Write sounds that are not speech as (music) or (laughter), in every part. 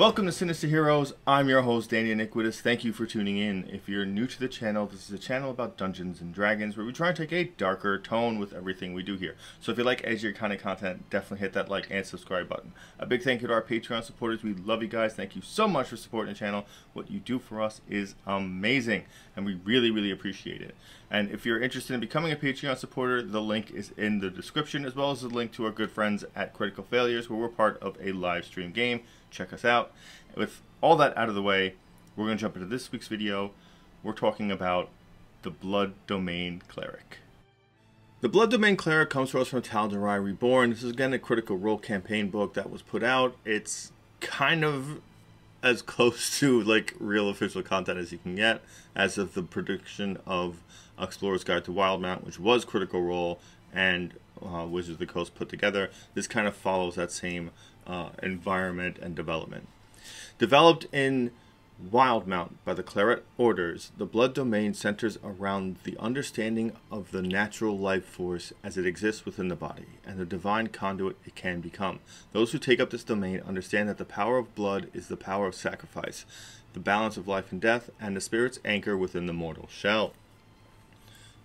Welcome to Sinister Heroes. I'm your host, Danny Iniquitous. Thank you for tuning in. If you're new to the channel, this is a channel about Dungeons and Dragons where we try and take a darker tone with everything we do here. So if you like edgier kind of content, definitely hit that like and subscribe button. A big thank you to our Patreon supporters. We love you guys. Thank you so much for supporting the channel. What you do for us is amazing, and we really, really appreciate it. And if you're interested in becoming a Patreon supporter, the link is in the description, as well as the link to our good friends at Critical Failures, where we're part of a live stream game check us out. With all that out of the way, we're going to jump into this week's video. We're talking about the Blood Domain Cleric. The Blood Domain Cleric comes to us from Tal'Dorei Reborn. This is again a critical role campaign book that was put out. It's kind of as (laughs) close to like real official content as you can get as of the prediction of Explorer's Guide to Wildemount, which was Critical Role and uh, Wizards of the Coast put together. This kind of follows that same uh, environment and development. Developed in Wildemount by the Claret Orders, the blood domain centers around the understanding of the natural life force as it exists within the body and the divine conduit it can become. Those who take up this domain understand that the power of blood is the power of sacrifice, the balance of life and death, and the spirit's anchor within the mortal shell.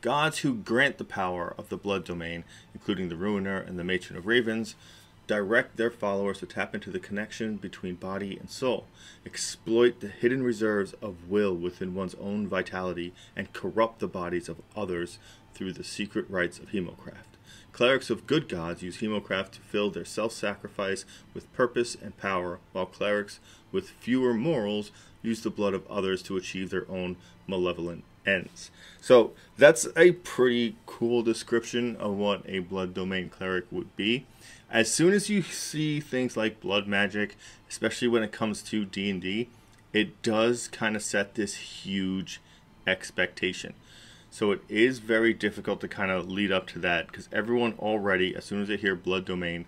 Gods who grant the power of the blood domain, including the Ruiner and the Matron of Ravens, direct their followers to tap into the connection between body and soul, exploit the hidden reserves of will within one's own vitality, and corrupt the bodies of others through the secret rites of Hemocraft. Clerics of good gods use Hemocraft to fill their self sacrifice with purpose and power, while clerics with fewer morals use the blood of others to achieve their own malevolent ends. So that's a pretty cool description of what a blood domain cleric would be as soon as you see things like blood magic, especially when it comes to D&D, it does kind of set this huge expectation. So it is very difficult to kind of lead up to that because everyone already, as soon as they hear blood domain,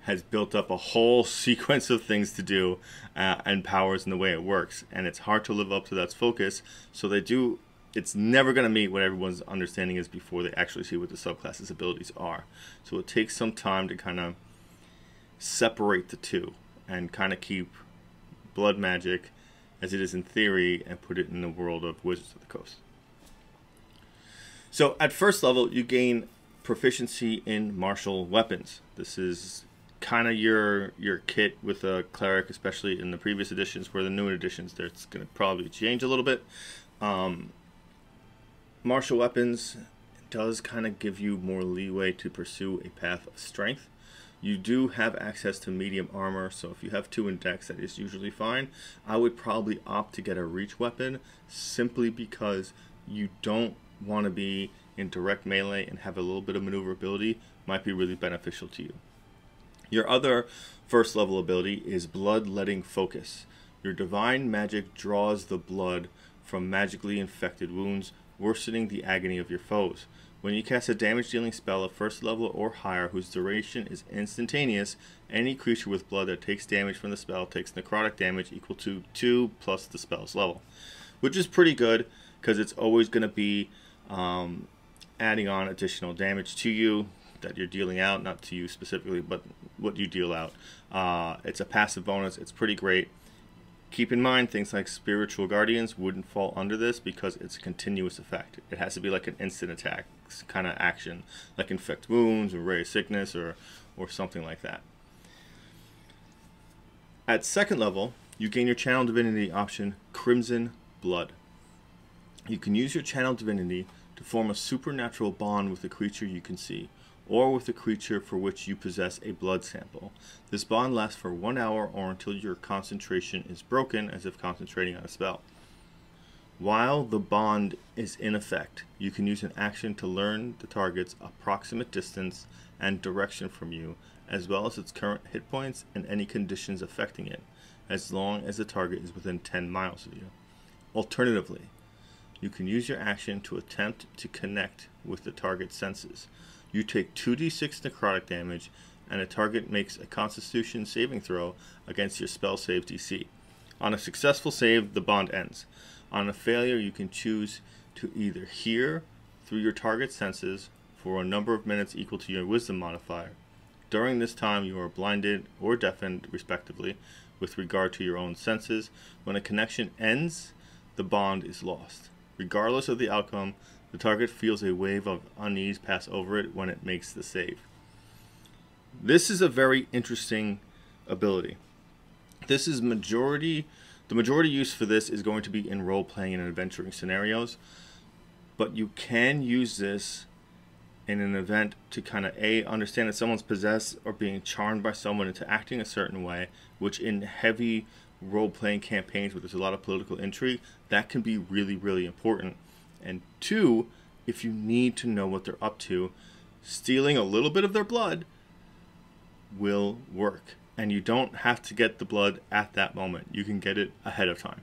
has built up a whole (laughs) sequence of things to do uh, and powers and the way it works. And it's hard to live up to that focus. So they do it's never going to meet what everyone's understanding is before they actually see what the subclass's abilities are. So it takes some time to kind of separate the two and kind of keep blood magic as it is in theory and put it in the world of Wizards of the Coast. So at first level, you gain proficiency in martial weapons. This is kind of your your kit with a cleric, especially in the previous editions. Where the new editions, there's going to probably change a little bit. Um, martial weapons does kind of give you more leeway to pursue a path of strength. You do have access to medium armor, so if you have two in dex, that is usually fine. I would probably opt to get a reach weapon simply because you don't want to be in direct melee and have a little bit of maneuverability might be really beneficial to you. Your other first level ability is Bloodletting Focus. Your divine magic draws the blood from magically infected wounds, worsening the agony of your foes. When you cast a damage dealing spell of first level or higher whose duration is instantaneous, any creature with blood that takes damage from the spell takes necrotic damage equal to 2 plus the spell's level. Which is pretty good because it's always going to be um, adding on additional damage to you that you're dealing out, not to you specifically, but what you deal out. Uh, it's a passive bonus, it's pretty great. Keep in mind, things like Spiritual Guardians wouldn't fall under this because it's a continuous effect. It has to be like an instant attack kind of action, like Inflict Wounds or of Sickness or, or something like that. At second level, you gain your Channel Divinity option, Crimson Bond. You can use your Channel Divinity to form a supernatural bond with a creature you can see or with a creature for which you possess a blood sample. This bond lasts for one hour or until your concentration is broken, as if concentrating on a spell. While the bond is in effect, you can use an action to learn the target's approximate distance and direction from you, as well as its current hit points and any conditions affecting it, as long as the target is within 10 miles of you. Alternatively, you can use your action to attempt to connect with the target's senses. You take 2d6 necrotic damage, and a target makes a constitution saving throw against your spell save DC. On a successful save, the bond ends. On a failure, you can choose to either hear through your target senses for a number of minutes equal to your wisdom modifier. During this time, you are blinded or deafened, respectively, with regard to your own senses. When a connection ends, the bond is lost. Regardless of the outcome, the target feels a wave of unease pass over it when it makes the save. This is a very interesting ability. This is majority the majority use for this is going to be in role playing and adventuring scenarios, but you can use this in an event to kind of a understand that someone's possessed or being charmed by someone into acting a certain way, which in heavy role playing campaigns where there's a lot of political intrigue, that can be really really important. And two, if you need to know what they're up to, stealing a little bit of their blood will work. And you don't have to get the blood at that moment. You can get it ahead of time.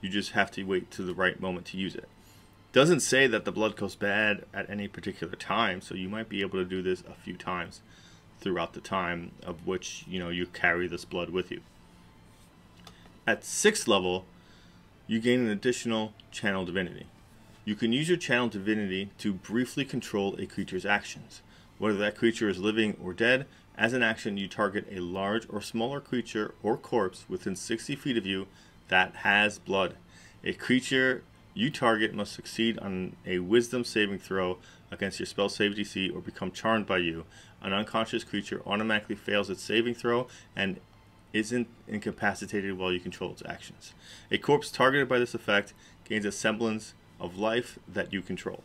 You just have to wait to the right moment to use it. Doesn't say that the blood goes bad at any particular time, so you might be able to do this a few times throughout the time of which, you know, you carry this blood with you. At 6th level, you gain an additional channel divinity. You can use your channel divinity to briefly control a creature's actions. Whether that creature is living or dead, as an action you target a large or smaller creature or corpse within 60 feet of you that has blood. A creature you target must succeed on a wisdom saving throw against your spell save DC or become charmed by you. An unconscious creature automatically fails its saving throw and isn't incapacitated while you control its actions. A corpse targeted by this effect gains a semblance of life that you control.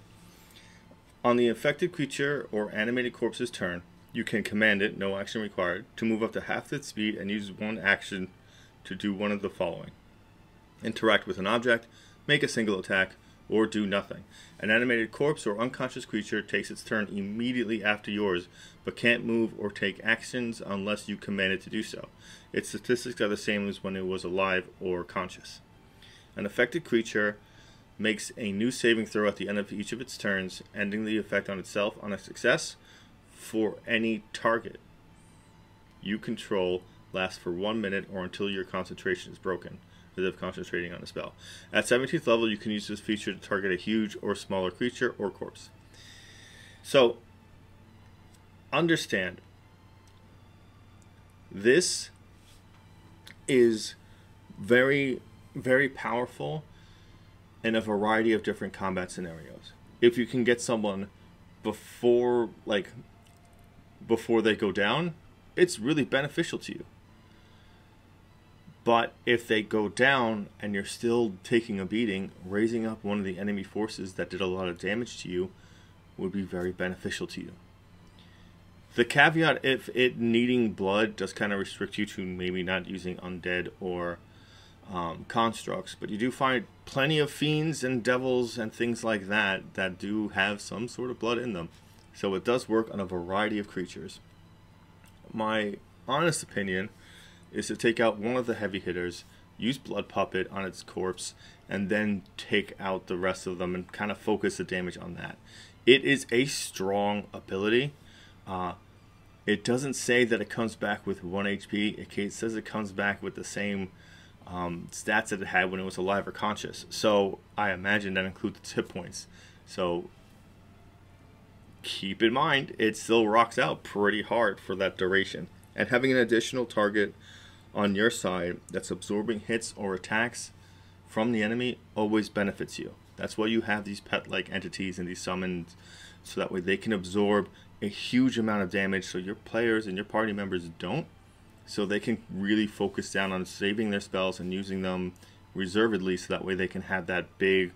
On the affected creature or animated corpse's turn, you can command it, no action required, to move up to half its speed and use one action to do one of the following interact with an object, make a single attack, or do nothing. An animated corpse or unconscious creature takes its turn immediately after yours, but can't move or take actions unless you command it to do so. Its statistics are the same as when it was alive or conscious. An affected creature makes a new saving throw at the end of each of its turns, ending the effect on itself on a success for any target you control lasts for one minute or until your concentration is broken, as if concentrating on a spell. At 17th level, you can use this feature to target a huge or smaller creature or corpse. So, understand this is very, very powerful in a variety of different combat scenarios. If you can get someone before like before they go down, it's really beneficial to you. But if they go down and you're still taking a beating, raising up one of the enemy forces that did a lot of damage to you would be very beneficial to you. The caveat if it needing blood does kind of restrict you to maybe not using undead or um, constructs, but you do find plenty of fiends and devils and things like that that do have some sort of blood in them. So it does work on a variety of creatures. My honest opinion is to take out one of the heavy hitters, use Blood Puppet on its corpse, and then take out the rest of them and kind of focus the damage on that. It is a strong ability. Uh, it doesn't say that it comes back with 1 HP. It says it comes back with the same um, stats that it had when it was alive or conscious. So I imagine that includes its hit points. So keep in mind, it still rocks out pretty hard for that duration. And having an additional target on your side that's absorbing hits or attacks from the enemy always benefits you. That's why you have these pet-like entities and these summons, so that way they can absorb a huge amount of damage so your players and your party members don't so they can really focus down on saving their spells and using them reservedly so that way they can have that big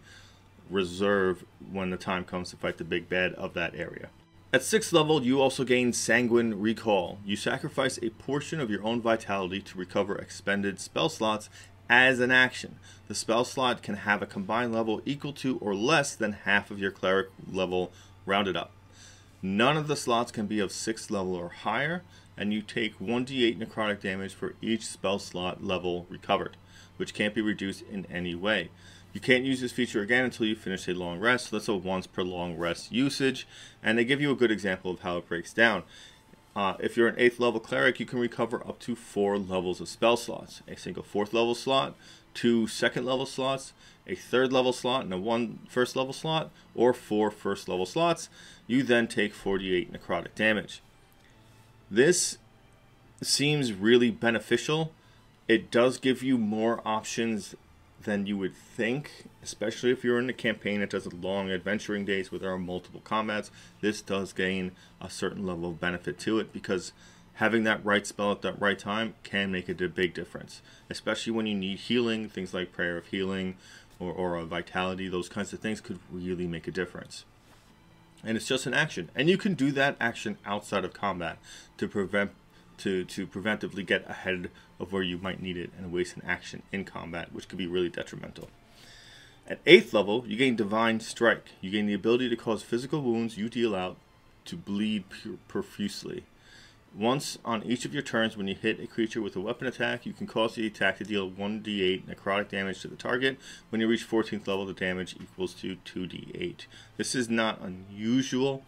reserve when the time comes to fight the big bad of that area. At 6th level, you also gain Sanguine Recall. You sacrifice a portion of your own vitality to recover expended spell slots as an action. The spell slot can have a combined level equal to or less than half of your cleric level rounded up. None of the slots can be of 6th level or higher, and you take 1d8 necrotic damage for each spell slot level recovered, which can't be reduced in any way. You can't use this feature again until you finish a long rest, so that's a once per long rest usage, and they give you a good example of how it breaks down. Uh, if you're an 8th level cleric, you can recover up to 4 levels of spell slots. A single 4th level slot, two second level slots, a third level slot, and a one first level slot, or four first level slots. You then take 48 necrotic damage. This seems really beneficial It does give you more options than you would think, especially if you're in a campaign that does long adventuring days where there are multiple combats. This does gain a certain level of benefit to it because having that right spell at that right time can make a big difference, especially when you need healing. Things like Prayer of Healing or, or a Vitality, those kinds of things could really make a difference. And it's just an action, and you can do that action outside of combat to prevent to to preventively get ahead of where you might need it and waste an action in combat, which could be really detrimental. At 8th level, you gain Divine Strike. You gain the ability to cause physical wounds you deal out to bleed profusely. Once on each of your turns, when you hit a creature with a weapon attack, you can cause the attack to deal 1d8 necrotic damage to the target. When you reach 14th level, the damage equals to 2d8. This is not unusual.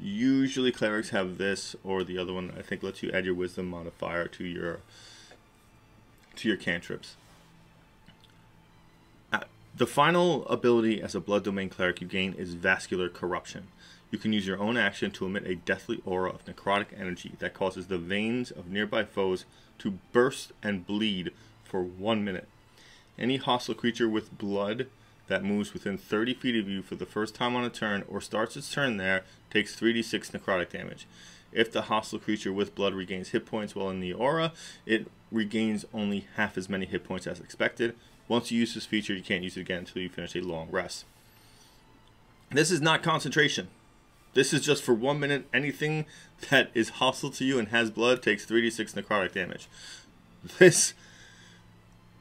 Usually clerics have this or the other one. I think lets you add your wisdom modifier to your to your cantrips. Uh, the final ability as a blood domain cleric you gain is vascular corruption. You can use your own action to emit a deathly aura of necrotic energy that causes the veins of nearby foes to burst and bleed for one minute. Any hostile creature with blood that moves within 30 feet of you for the first time on a turn or starts its turn there takes 3d6 necrotic damage. If the hostile creature with blood regains hit points while in the aura, it regains only half as many hit points as expected. Once you use this feature, you can't use it again until you finish a long rest. This is not concentration. This is just for one minute. Anything that is hostile to you and has blood takes 3d6 necrotic damage. This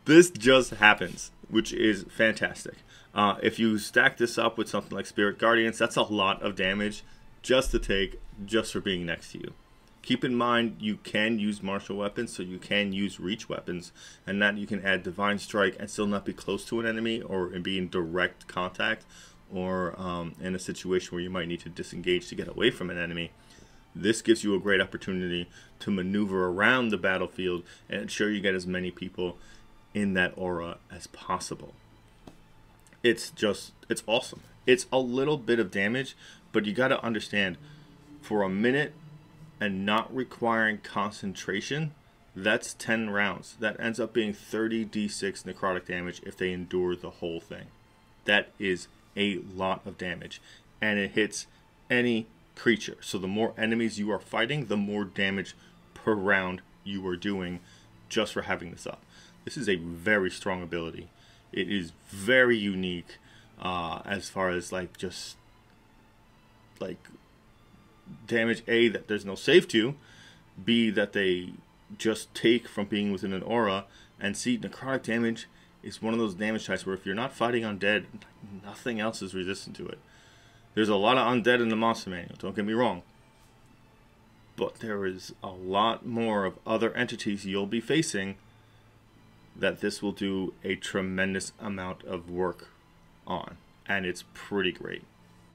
this just happens, which is fantastic. Uh, if you stack this up with something like Spirit Guardians, that's a lot of damage just to take just for being next to you. Keep in mind you can use martial weapons, so you can use reach weapons, and that you can add Divine Strike and still not be close to an enemy or be in direct contact or um, in a situation where you might need to disengage to get away from an enemy, this gives you a great opportunity to maneuver around the battlefield and ensure you get as many people in that aura as possible. It's just, it's awesome. It's a little bit of damage, but you got to understand for a minute and not requiring concentration, that's 10 rounds. That ends up being 30 d6 necrotic damage if they endure the whole thing. That is a lot of damage, and it hits any creature. So the more enemies you are fighting, the more damage per round you are doing just for having this up. This is a very strong ability. It is very unique uh, as far as like just like damage A that there's no save to, B that they just take from being within an aura, and C necrotic damage is one of those damage types where if you're not fighting undead, nothing else is resistant to it. There's a lot of undead in the monster manual, don't get me wrong. But there is a lot more of other entities you'll be facing that this will do a tremendous amount of work on. And it's pretty great.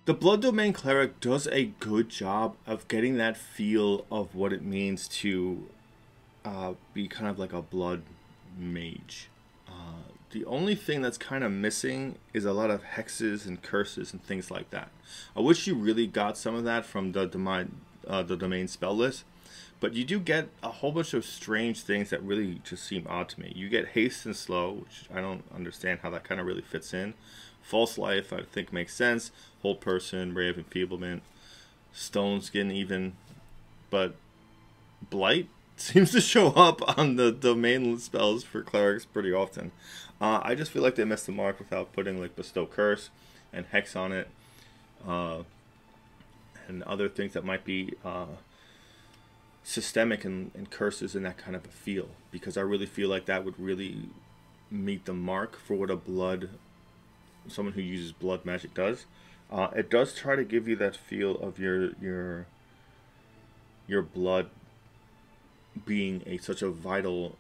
The Blood Domain Cleric does a good job of getting that feel of what it means to uh, be kind of like a blood mage. Uh, the only thing that's kind of missing is a lot of hexes and curses and things like that. I wish you really got some of that from the uh, the domain spell list, but you do get a whole bunch of strange things that really just seem odd to me. You get haste and slow, which I don't understand how that kind of really fits in. False life, I think makes sense. Hold person, ray of enfeeblement, stone skin, even, but blight (laughs) seems to show up on the domain spells for clerics pretty often. Uh, I just feel like they missed the mark without putting like bestow curse and hex on it, uh, and other things that might be uh, systemic and, and curses in that kind of a feel. Because I really feel like that would really meet the mark for what a blood, someone who uses blood magic does. Uh, it does try to give you that feel of your your your blood being a such a vital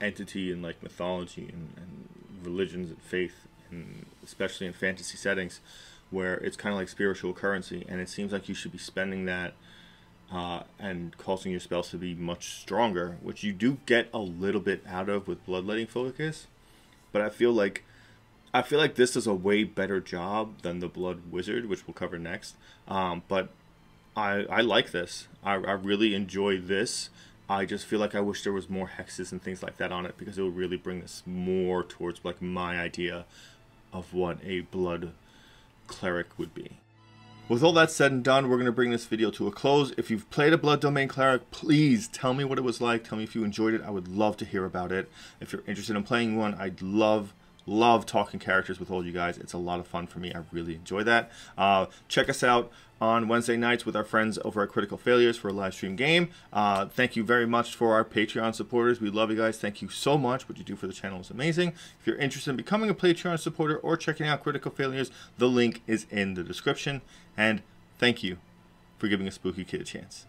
entity in like mythology and, and religions and faith, and especially in fantasy settings, where it's kind of like spiritual currency, and it seems like you should be spending that uh, and causing your spells to be much stronger, which you do get a little bit out of with bloodletting focus, but I feel like I feel like this does a way better job than the Blood Wizard, which we'll cover next. Um, but I I like this. I, I really enjoy this I just feel like I wish there was more hexes and things like that on it because it would really bring this more towards like my idea of what a blood cleric would be. With all that said and done, we're going to bring this video to a close. If you've played a Blood Domain Cleric, please tell me what it was like. Tell me if you enjoyed it. I would love to hear about it. If you're interested in playing one, I'd love love talking characters with all you guys. It's a lot of fun for me. I really enjoy that. Uh, check us out on Wednesday nights with our friends over at Critical Failures for a live stream game. Uh, thank you very much for our Patreon supporters. We love you guys. Thank you so much. What you do for the channel is amazing. If you're interested in becoming a Patreon supporter or checking out Critical Failures, the link is in the description. And thank you for giving a spooky kid a chance.